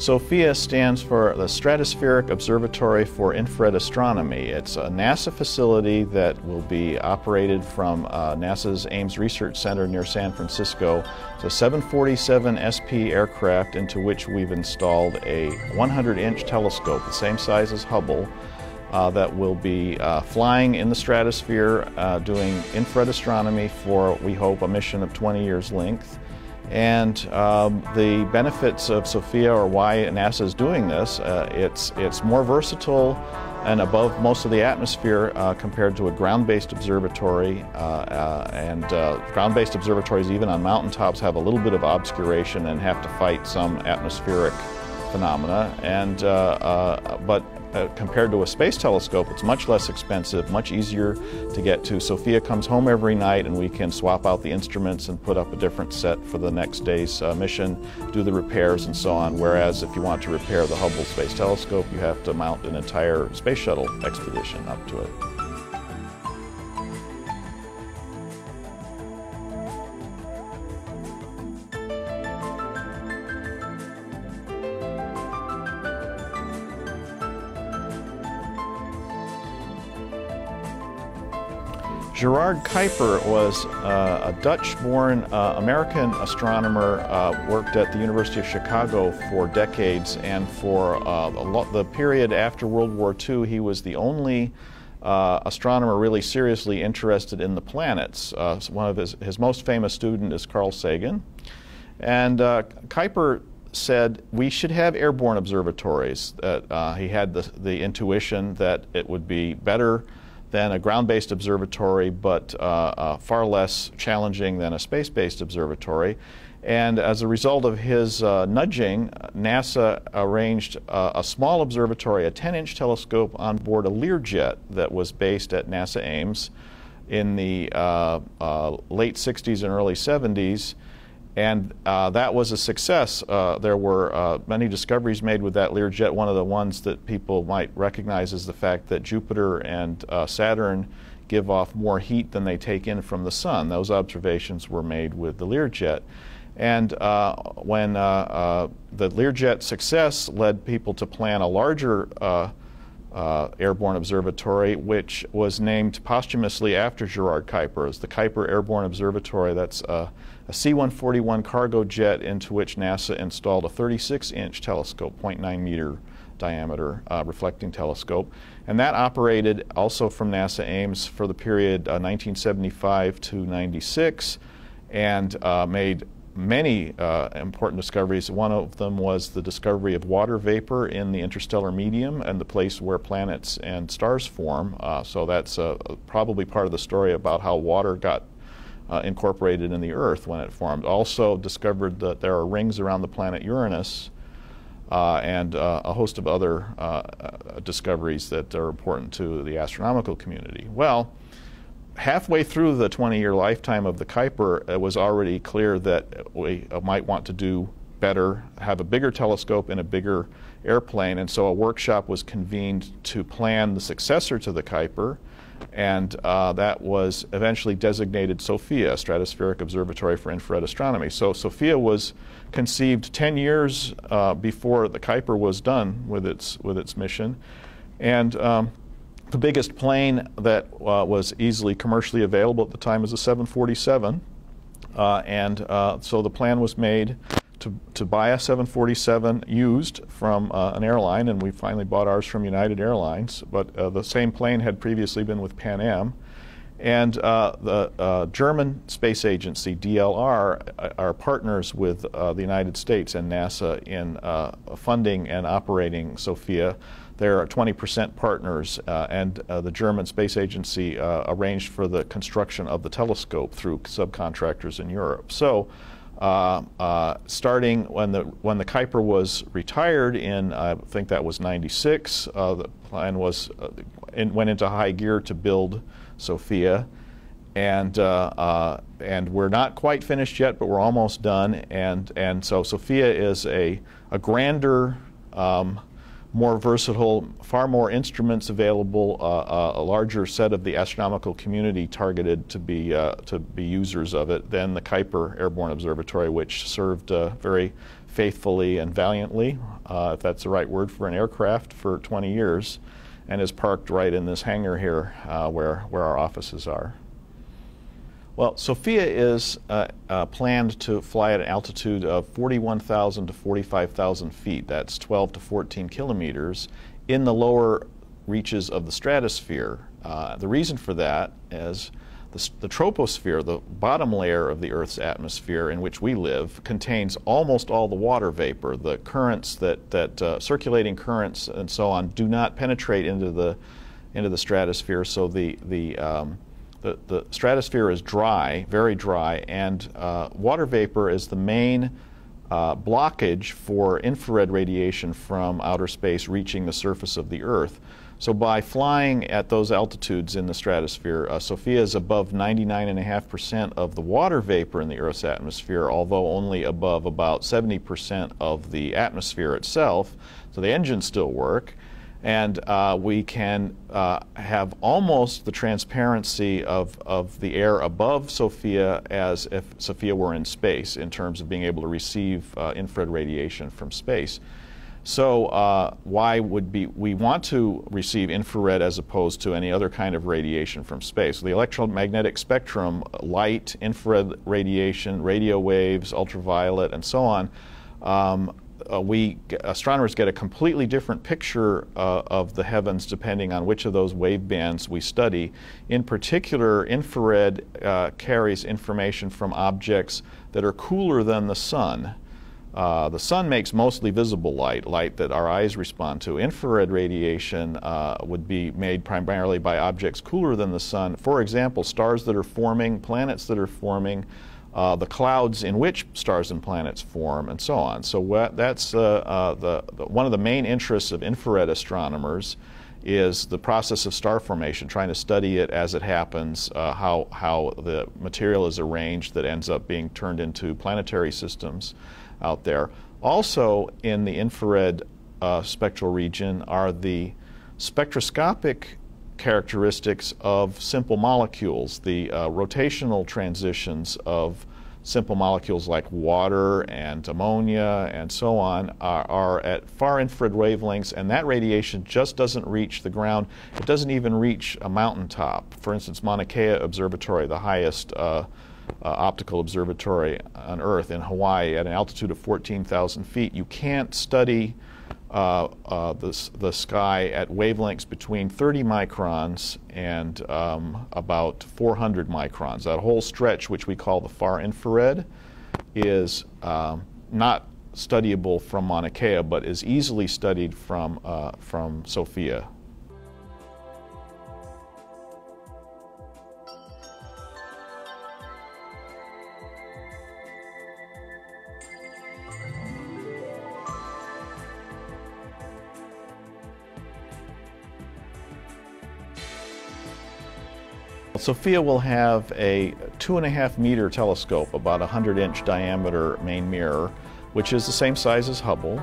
SOFIA stands for the Stratospheric Observatory for Infrared Astronomy. It's a NASA facility that will be operated from uh, NASA's Ames Research Center near San Francisco. It's a 747 SP aircraft into which we've installed a 100 inch telescope, the same size as Hubble. Uh, that will be uh, flying in the stratosphere, uh, doing infrared astronomy for, we hope, a mission of 20 years length. And um, the benefits of SOFIA or why NASA is doing this, uh, it's, it's more versatile and above most of the atmosphere uh, compared to a ground-based observatory. Uh, uh and uh, ground-based observatories, even on mountaintops, have a little bit of obscuration and have to fight some atmospheric phenomena. And, uh, but uh, compared to a space telescope, it's much less expensive, much easier to get to. SOFIA comes home every night and we can swap out the instruments and put up a different set for the next day's uh, mission, do the repairs and so on. Whereas if you want to repair the Hubble Space Telescope, you have to mount an entire space shuttle expedition up to it. Gerard Kuiper was uh, a Dutch-born uh, American astronomer, uh, worked at the University of Chicago for decades, and for uh, the period after World War II, he was the only uh, astronomer really seriously interested in the planets. Uh, one of his, his most famous student is Carl Sagan. And Kuiper said we should have airborne observatories. He had the, the intuition that it would be better than a ground-based observatory, but uh, uh, far less challenging than a space-based observatory. And as a result of his uh, nudging, NASA arranged uh, a small observatory, a 10-inch telescope on board a Learjet that was based at NASA Ames in the uh, uh, late 60s and early 70s and uh, that was a success. Uh, there were uh, many discoveries made with that Learjet. One of the ones that people might recognize is the fact that Jupiter and uh, Saturn give off more heat than they take in from the sun. Those observations were made with the Learjet. And uh, when uh, the Learjet success led people to plan a larger airborne observatory, which was named posthumously after Gerard Kuiper as the Kuiper Airborne Observatory. That's a C-141 cargo jet into which NASA installed a 36-inch telescope, 0.9 meter diameter uh, reflecting telescope. And that operated also from NASA Ames for the period uh, 1975 to 96 and uh, made many uh, important discoveries. One of them was the discovery of water vapor in the interstellar medium and the place where planets and stars form. Uh, so that's uh, probably part of the story about how water got uh, incorporated in the Earth when it formed. Also discovered that there are rings around the planet Uranus uh, and uh, a host of other uh, discoveries that are important to the astronomical community. Well, halfway through the 20-year lifetime of the Kuiper, it was already clear that we uh, might want to do better, have a bigger telescope and a bigger airplane, and so a workshop was convened to plan the successor to the Kuiper, and uh, that was eventually designated SOFIA, Stratospheric Observatory for Infrared Astronomy. So SOFIA was conceived 10 years uh, before the Kuiper was done with its, with its mission. And um, the biggest plane that uh, was easily commercially available at the time was a 747. Uh, and uh, so the plan was made to, to buy a 747 used from uh, an airline, and we finally bought ours from United Airlines. But uh, the same plane had previously been with Pan Am. And uh, the uh, German space agency, DLR, uh, are partners with uh, the United States and NASA in funding and operating SOFIA. They're 20% partners, and the German space agency arranged for the construction of the telescope through subcontractors in Europe. So uh, uh, starting when the when the Kuiper was retired in I think that was 96. Uh, the plan was uh, in, went into high gear to build SOFIA, and uh, uh, and we're not quite finished yet, but we're almost done. And and so SOFIA is a a grander. Um, more versatile, far more instruments available, uh, uh, a larger set of the astronomical community targeted to be uh, to be users of it than the Kuiper Airborne Observatory, which served uh, very faithfully and valiantly, if that's the right word for an aircraft, for 20 years, and is parked right in this hangar here uh, where, where our offices are. Well, SOFIA is uh, uh, planned to fly at an altitude of 41,000 to 45,000 feet. That's 12 to 14 kilometers in the lower reaches of the stratosphere. Uh, the reason for that is the, the, troposphere, the bottom layer of the Earth's atmosphere in which we live, contains almost all the water vapor. The currents that, that uh, circulating currents and so on do not penetrate into the, into the stratosphere, so the, the, um, the, the, stratosphere is dry, very dry, and uh, water vapor is the main uh, blockage for infrared radiation from outer space reaching the surface of the Earth. So by flying at those altitudes in the stratosphere, uh, SOFIA is above 99.5% of the water vapor in the Earth's atmosphere, although only above about 70% of the atmosphere itself. So the engines still work. And uh, we can uh, have almost the transparency of, of the air above SOFIA as if SOFIA were in space in terms of being able to receive uh, infrared radiation from space. So uh, why would be we want to receive infrared as opposed to any other kind of radiation from space? The electromagnetic spectrum, light, infrared radiation, radio waves, ultraviolet, and so on. Um, uh, we astronomers get a completely different picture uh, of the heavens depending on which of those wave bands we study. In particular, infrared uh, carries information from objects that are cooler than the sun. Uh, the sun makes mostly visible light, light that our eyes respond to. Infrared radiation uh, would be made primarily by objects cooler than the sun. For example, stars that are forming, planets that are forming, uh, the clouds in which stars and planets form, and so on. So that's uh, uh, the, the, one of the main interests of infrared astronomers is the process of star formation, trying to study it as it happens, uh, how, how the material is arranged that ends up being turned into planetary systems out there. Also in the infrared uh, spectral region are the spectroscopic characteristics of simple molecules, the uh, rotational transitions of simple molecules like water and ammonia and so on are, are, at far infrared wavelengths, and that radiation just doesn't reach the ground. It doesn't even reach a mountaintop. For instance, Mauna Kea Observatory, the highest uh, optical observatory on Earth in Hawaii at an altitude of 14,000 feet. You can't study uh, uh, the, the sky at wavelengths between 30 microns and um, about 400 microns. That whole stretch, which we call the far infrared, is um, not studyable from Mauna Kea, but is easily studied from, uh, from SOFIA. SOFIA will have a two and a half meter telescope, about a 100 inch diameter main mirror, which is the same size as Hubble,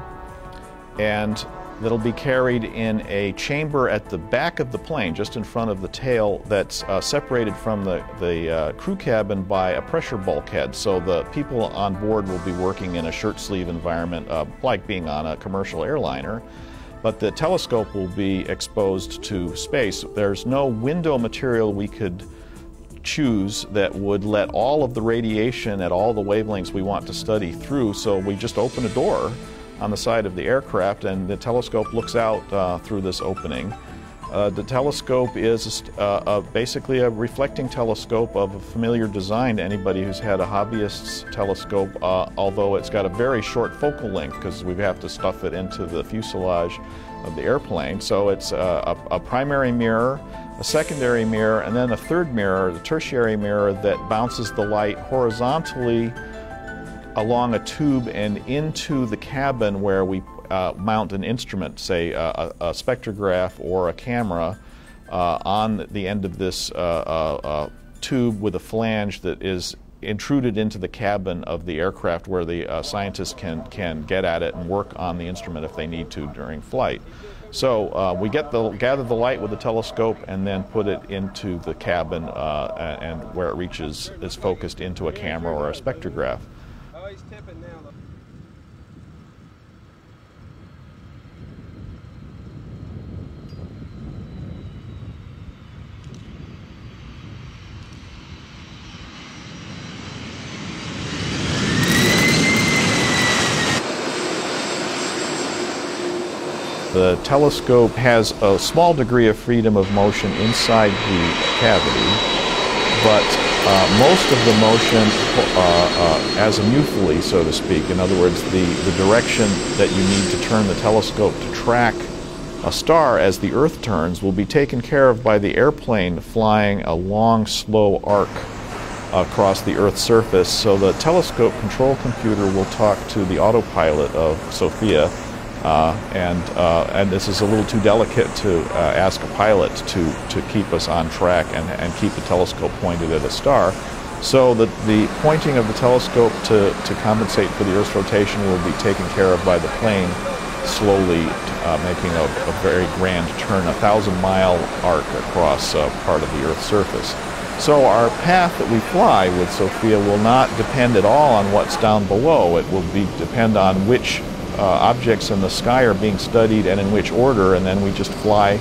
and that'll be carried in a chamber at the back of the plane, just in front of the tail, that's uh, separated from the, the uh, crew cabin by a pressure bulkhead. So the people on board will be working in a shirt sleeve environment, uh, like being on a commercial airliner but the telescope will be exposed to space. There's no window material we could choose that would let all of the radiation at all the wavelengths we want to study through, so we just open a door on the side of the aircraft and the telescope looks out uh, through this opening. Uh, the telescope is uh, basically a reflecting telescope of a familiar design to anybody who's had a hobbyist's telescope, uh, although it's got a very short focal length because we have to stuff it into the fuselage of the airplane. So it's a, a, primary mirror, a secondary mirror, and then a third mirror, the tertiary mirror, that bounces the light horizontally along a tube and into the cabin where we uh, mount an instrument, say a, a, spectrograph or a camera, uh, on the end of this uh, uh, uh, tube with a flange that is intruded into the cabin of the aircraft where the uh, scientists can, can get at it and work on the instrument if they need to during flight. So uh, we get the, gather the light with the telescope and then put it into the cabin uh, and where it reaches, is focused into a camera or a spectrograph. Telescope has a small degree of freedom of motion inside the cavity, but uh, most of the motion uh, uh, azimuthally, so to speak, in other words, the, the direction that you need to turn the telescope to track a star as the Earth turns will be taken care of by the airplane flying a long, slow arc across the Earth's surface. So the telescope control computer will talk to the autopilot of SOFIA, uh, and uh, and this is a little too delicate to uh, ask a pilot to to keep us on track and, and keep the telescope pointed at a star. So the, the pointing of the telescope to, to compensate for the Earth's rotation will be taken care of by the plane slowly uh, making a, a, very grand turn, a thousand mile arc across uh, part of the Earth's surface. So our path that we fly with SOFIA will not depend at all on what's down below. It will be depend on which uh, objects in the sky are being studied and in which order, and then we just fly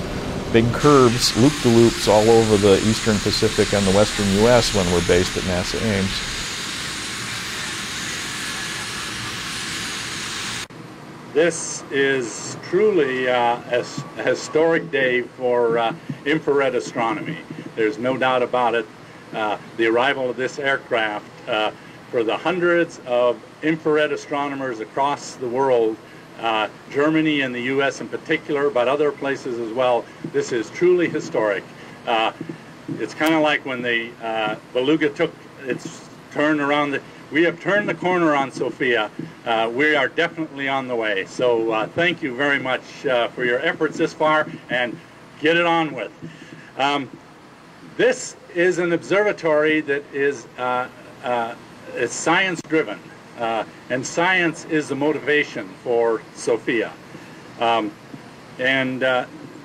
big curves, loop-de-loops all over the eastern Pacific and the western U.S. when we're based at NASA Ames. This is truly uh, a, a, historic day for uh, infrared astronomy. There's no doubt about it. Uh, the arrival of this aircraft uh, for the hundreds of infrared astronomers across the world, uh, Germany and the U.S. in particular, but other places as well, this is truly historic. Uh, it's kind of like when the Beluga took its turn around the we have turned the corner on SOFIA. Uh, we are definitely on the way. So uh, thank you very much uh, for your efforts this far and get it on with. Um, this is an observatory that is, uh, uh, is science driven uh, and science is the motivation for SOFIA. Um, and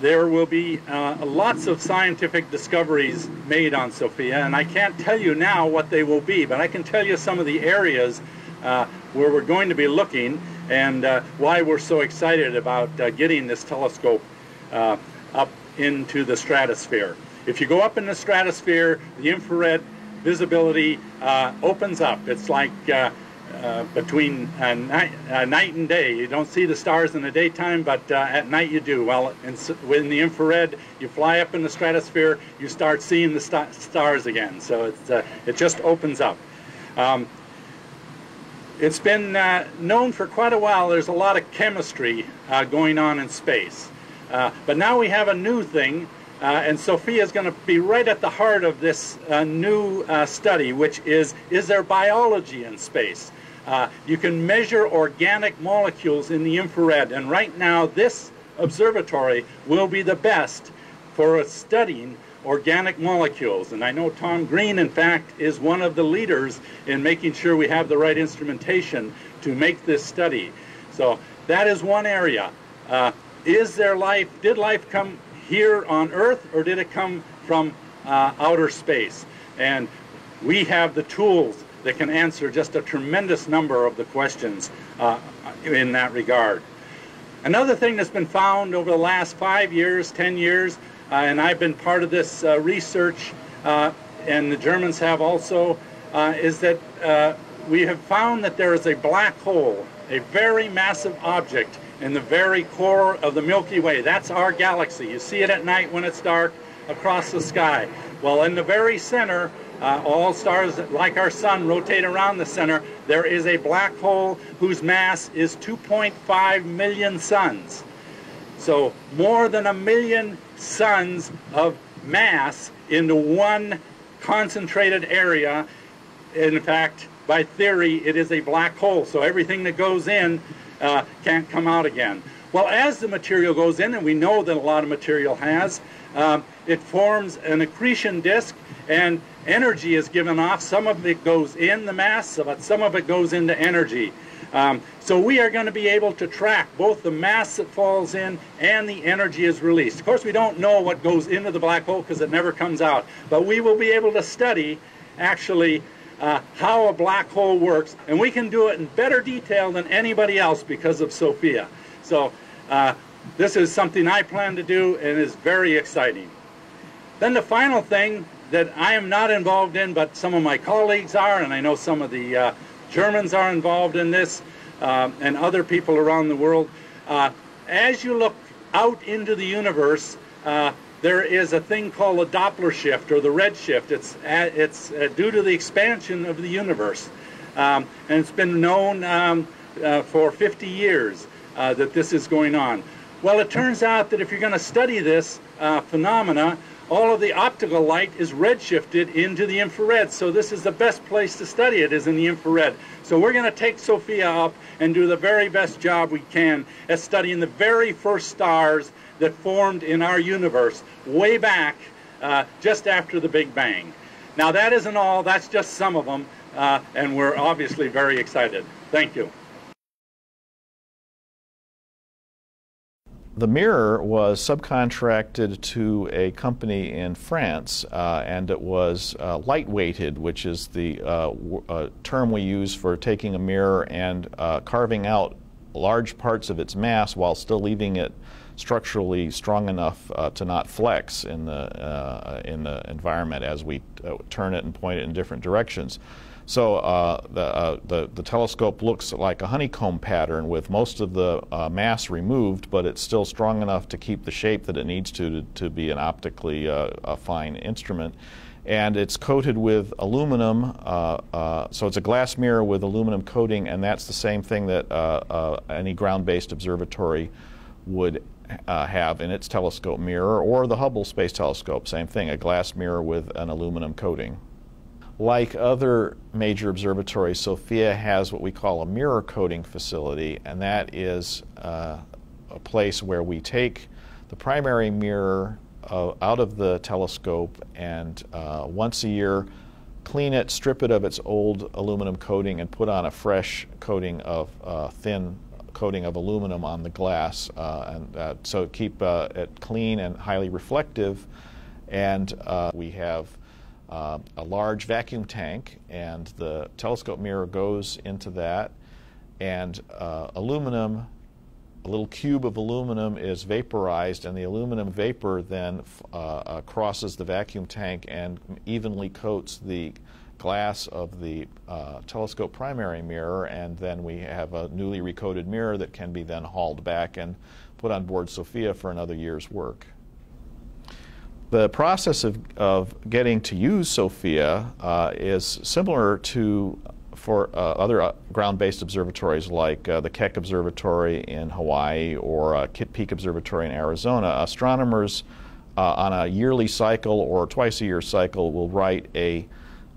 there will be uh, lots of scientific discoveries made on SOFIA, and I can't tell you now what they will be, but I can tell you some of the areas uh, where we're going to be looking and uh, why we're so excited about uh, getting this telescope uh, up into the stratosphere. If you go up in the stratosphere, the infrared visibility uh, opens up. It's like uh, between uh, night, uh, night, and day. You don't see the stars in the daytime, but uh, at night you do. Well, in, in, the infrared, you fly up in the stratosphere, you start seeing the st stars again. So uh, it just opens up. Um, it's been known for quite a while there's a lot of chemistry going on in space. but now we have a new thing uh, and SOFIA is going to be right at the heart of this uh, new uh, study, which is, is there biology in space? Uh, you can measure organic molecules in the infrared, and right now this observatory will be the best for studying organic molecules. And I know Tom Greene, in fact, is one of the leaders in making sure we have the right instrumentation to make this study. So that is one area. Uh, is there life, did life come here on Earth, or did it come from uh, outer space? And we have the tools that can answer just a tremendous number of the questions uh, in that regard. Another thing that's been found over the last five years, 10 years, uh, and I've been part of this uh, research, uh, and the Germans have also, uh, is that uh, we have found that there is a black hole, a very massive object in the very core of the Milky Way. That's our galaxy. You see it at night when it's dark across the sky. Well, in the very center uh, all stars, like our sun, rotate around the center. There is a black hole whose mass is 2.5 million suns. So more than a million suns of mass into one concentrated area. In fact, by theory, it is a black hole. So everything that goes in uh, can't come out again. Well, as the material goes in, and we know that a lot of material has, um, it forms an accretion disk, and energy is given off. Some of it goes in the mass, but some of it goes into energy. Um, so we are going to be able to track both the mass that falls in and the energy is released. Of course, we don't know what goes into the black hole because it never comes out, but we will be able to study actually uh, how a black hole works, and we can do it in better detail than anybody else because of SOFIA. So uh, this is something I plan to do and is very exciting. Then the final thing that I am not involved in, but some of my colleagues are, and I know some of the uh, Germans are involved in this, uh, and other people around the world. Uh, as you look out into the universe, uh, there is a thing called a Doppler shift or the red shift. It's, it's uh, due to the expansion of the universe. Um, and it's been known um, uh, for 50 years uh, that this is going on. Well, it turns out that if you're going to study this uh, phenomena, all of the optical light is redshifted into the infrared. So this is the best place to study it is in the infrared. So we're going to take SOFIA up and do the very best job we can at studying the very first stars that formed in our universe way back uh, just after the Big Bang. Now that isn't all, that's just some of them, uh, and we're obviously very excited. Thank you. The mirror was subcontracted to a company in France, uh, and it was uh, lightweighted, which is the uh, uh term we use for taking a mirror and uh, carving out large parts of its mass while still leaving it structurally strong enough uh, to not flex in the, in the environment as we turn it and point it in different directions. So uh, the, uh, the, the, telescope looks like a honeycomb pattern with most of the uh, mass removed, but it's still strong enough to keep the shape that it needs to to, to be an optically uh, fine instrument. And it's coated with aluminum, uh, uh, so it's a glass mirror with aluminum coating, and that's the same thing that any ground-based observatory would have in its telescope mirror, or the Hubble Space Telescope, same thing, a glass mirror with an aluminum coating. Like other major observatories, SOFIA has what we call a mirror coating facility, and that is uh, a place where we take the primary mirror uh, out of the telescope and uh, once a year clean it, strip it of its old aluminum coating, and put on a fresh coating of uh, thin coating of aluminum on the glass, uh, and uh, so keep it clean and highly reflective. And we have uh, a large vacuum tank, and the telescope mirror goes into that. And uh, aluminum, a little cube of aluminum is vaporized, and the aluminum vapor then uh, uh, crosses the vacuum tank and evenly coats the glass of the uh, telescope primary mirror, and then we have a newly recoated mirror that can be then hauled back and put on board SOFIA for another year's work. The process of, of getting to use SOFIA uh, is similar to for uh, other uh, ground-based observatories like uh, the Keck Observatory in Hawaii or uh, Kitt Peak Observatory in Arizona. Astronomers uh, on a yearly cycle or twice a year cycle will write a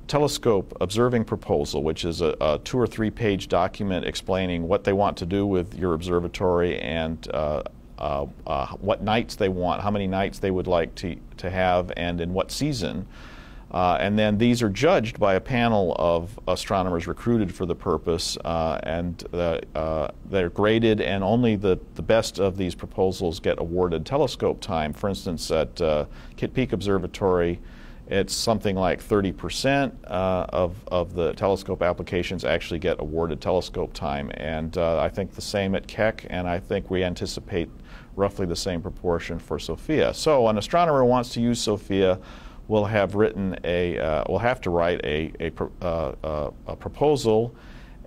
telescope observing proposal, which is a, a, two or three page document explaining what they want to do with your observatory and uh, uh, uh, what nights they want, how many nights they would like to, to have, and in what season. Uh, and then these are judged by a panel of astronomers recruited for the purpose, uh, and uh, they're graded, and only the, the best of these proposals get awarded telescope time. For instance, at Kitt Peak Observatory, it's something like 30% uh, of, of the telescope applications actually get awarded telescope time. And uh, I think the same at Keck, and I think we anticipate roughly the same proportion for SOFIA. So an astronomer who wants to use SOFIA will have written a, uh, will have to write a, a, uh, uh, a proposal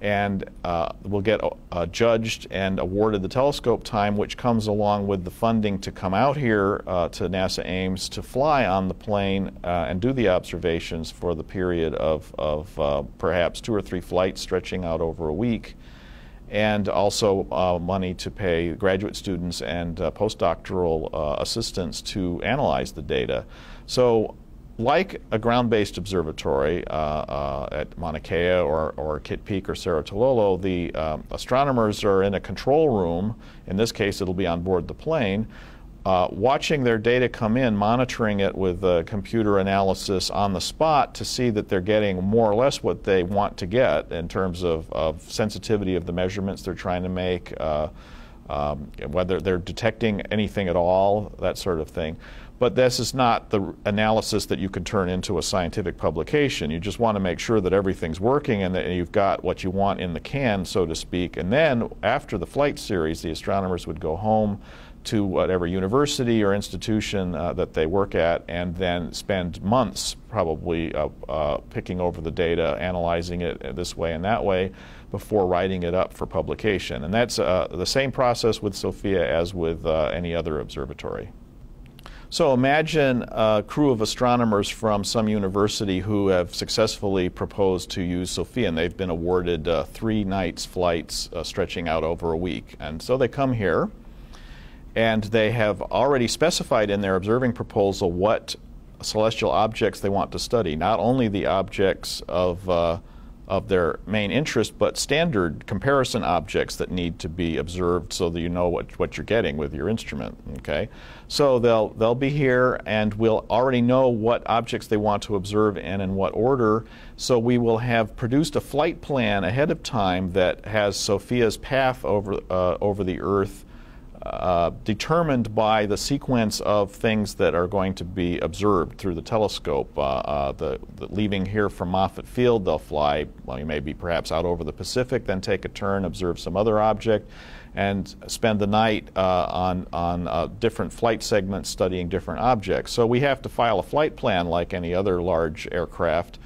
and uh, will get uh, judged and awarded the telescope time, which comes along with the funding to come out here uh, to NASA Ames to fly on the plane uh, and do the observations for the period of, of uh, perhaps two or three flights stretching out over a week and also uh, money to pay graduate students and postdoctoral assistants to analyze the data. So, like a ground-based observatory uh, uh, at Mauna Kea or, or Kitt Peak or Cerro Tololo, the um, astronomers are in a control room. In this case, it'll be on board the plane uh, watching their data come in, monitoring it with uh, computer analysis on the spot to see that they're getting more or less what they want to get in terms of, of sensitivity of the measurements they're trying to make, uh, um, whether they're detecting anything at all, that sort of thing. But this is not the analysis that you can turn into a scientific publication. You just want to make sure that everything's working and that you've got what you want in the can, so to speak. And then after the flight series, the astronomers would go home to whatever university or institution uh, that they work at and then spend months probably uh, uh, picking over the data, analyzing it this way and that way before writing it up for publication. And that's uh, the same process with SOFIA as with uh, any other observatory. So imagine a crew of astronomers from some university who have successfully proposed to use SOFIA, and they've been awarded uh, three nights flights uh, stretching out over a week. And so they come here, and they have already specified in their observing proposal what celestial objects they want to study, not only the objects of uh, of their main interest, but standard comparison objects that need to be observed so that you know what, what you're getting with your instrument. Okay, so they'll they'll be here, and we'll already know what objects they want to observe and in what order. So we will have produced a flight plan ahead of time that has SOFIA's path over uh, over the Earth uh, determined by the sequence of things that are going to be observed through the telescope. Uh, uh, the, the, leaving here from Moffett Field, they'll fly, well, you may be perhaps out over the Pacific, then take a turn, observe some other object, and spend the night uh, on, on different flight segments studying different objects. So we have to file a flight plan like any other large aircraft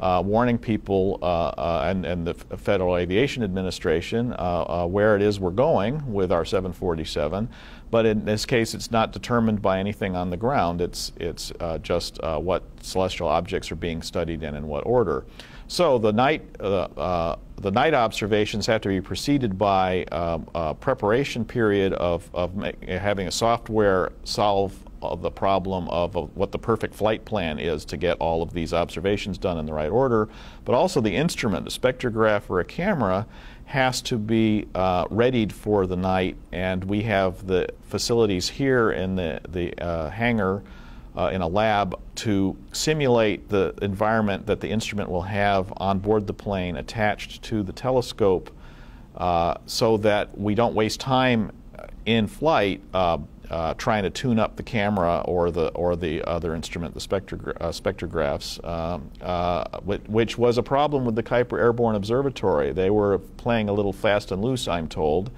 uh, warning people uh, uh, and, and, the Federal Aviation Administration uh, uh, where it is we're going with our 747. But in this case, it's not determined by anything on the ground. It's, it's just what celestial objects are being studied and in what order. So the night, the night observations have to be preceded by um, a preparation period of, of having a software solve the problem of, what the perfect flight plan is to get all of these observations done in the right order, but also the instrument, a spectrograph or a camera, has to be uh, readied for the night, and we have the facilities here in the, the uh, hangar uh, in a lab to simulate the environment that the instrument will have on board the plane attached to the telescope uh, so that we don't waste time in flight uh, trying to tune up the camera or the or the other instrument, the spectrogra uh, spectrographs, um, uh, which was a problem with the Kuiper Airborne Observatory. They were playing a little fast and loose, I'm told,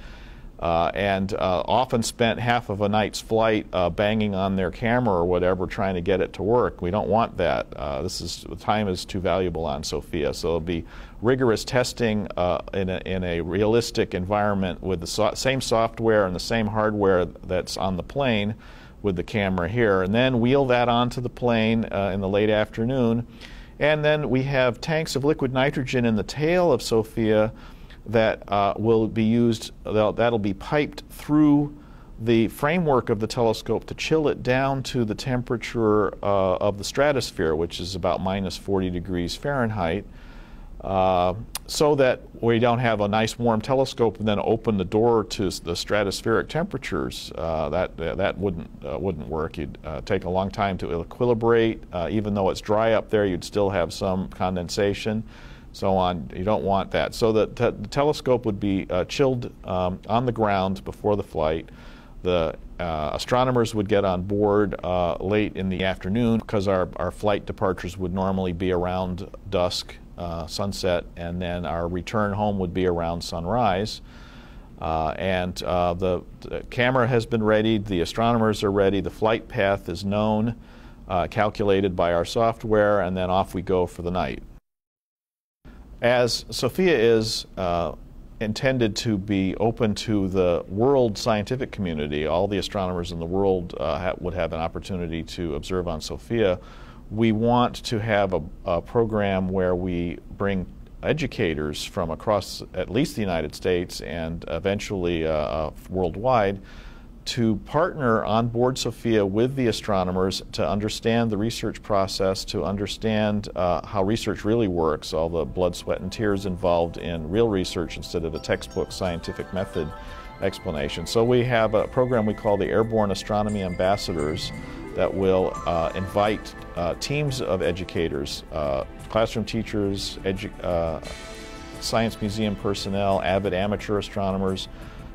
uh, and uh, often spent half of a night's flight uh, banging on their camera or whatever, trying to get it to work. We don't want that. Uh, this is time is too valuable on SOFIA, so it'll be rigorous testing uh, in a, in, a, realistic environment with the so same software and the same hardware that's on the plane with the camera here, and then wheel that onto the plane uh, in the late afternoon. And then we have tanks of liquid nitrogen in the tail of SOFIA that uh, will be used, that'll be piped through the framework of the telescope to chill it down to the temperature uh, of the stratosphere, which is about minus 40 degrees Fahrenheit, uh, so that we don't have a nice warm telescope and then open the door to the stratospheric temperatures. Uh, that that wouldn't uh, wouldn't work. You'd uh, take a long time to equilibrate. even though it's dry up there, you'd still have some condensation so on. You don't want that. So the, te the telescope would be uh, chilled um, on the ground before the flight. The uh, astronomers would get on board uh, late in the afternoon because our, our flight departures would normally be around dusk, uh, sunset, and then our return home would be around sunrise. Uh, and uh, the, the, camera has been readied, the astronomers are ready, the flight path is known, calculated by our software, and then off we go for the night. As SOFIA is uh, intended to be open to the world scientific community, all the astronomers in the world uh, ha would have an opportunity to observe on SOFIA. We want to have a, a program where we bring educators from across at least the United States and eventually uh, uh worldwide to partner on board SOFIA with the astronomers to understand the research process, to understand uh, how research really works, all the blood, sweat, and tears involved in real research instead of the textbook scientific method explanation. So we have a program we call the Airborne Astronomy Ambassadors that will uh, invite uh, teams of educators, uh, classroom teachers, uh, science museum personnel, avid amateur astronomers,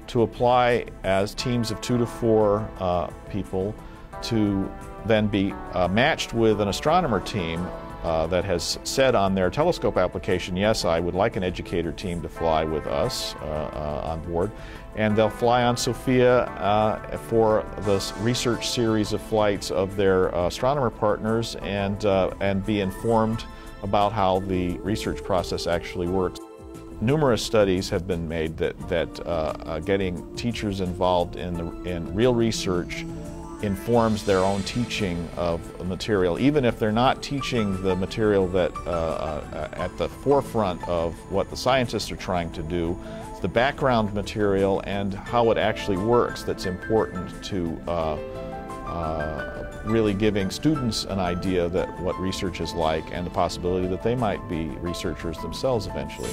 to apply as teams of two to four uh, people to then be uh, matched with an astronomer team uh, that has said on their telescope application, yes, I would like an educator team to fly with us uh, uh, on board. And they'll fly on SOFIA uh, for this research series of flights of their uh, astronomer partners and, uh, and be informed about how the research process actually works. Numerous studies have been made that, that getting teachers involved in, the, in real research informs their own teaching of material, even if they're not teaching the material that uh, uh, at the forefront of what the scientists are trying to do. The background material and how it actually works that's important to uh, uh, really giving students an idea that what research is like and the possibility that they might be researchers themselves eventually.